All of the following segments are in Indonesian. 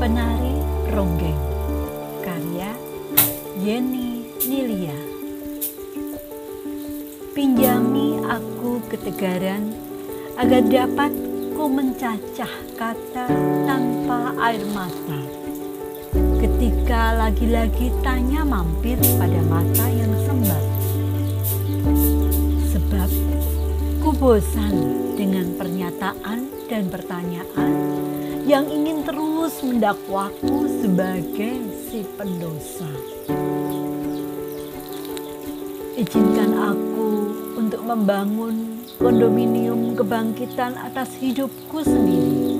Penari Ronggeng. Karya Yeni Nilia. Pinjami aku ketegaran agar dapat ku mencacah kata tanpa air mata. Ketika lagi-lagi tanya mampir pada mata yang sembab sebab ku bosan dengan pernyataan dan pertanyaan yang ingin terus mendakwaku sebagai si pendosa. Izinkan aku untuk membangun kondominium kebangkitan atas hidupku sendiri.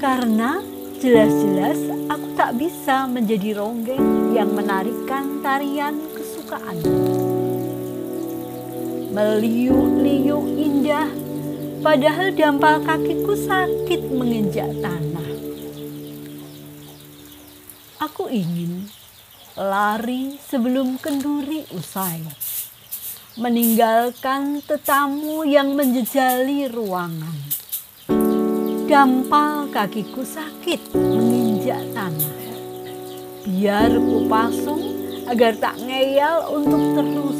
Karena jelas-jelas aku tak bisa menjadi ronggeng yang menarikan tarian kesukaanmu. Meliuk-liuk indah padahal dampal kakiku sakit menginjak tanah. Aku ingin lari sebelum kenduri usai, meninggalkan tetamu yang menjejali ruangan. Dampal kakiku sakit menginjak tanah. Biar ku pasung agar tak ngeyel untuk terus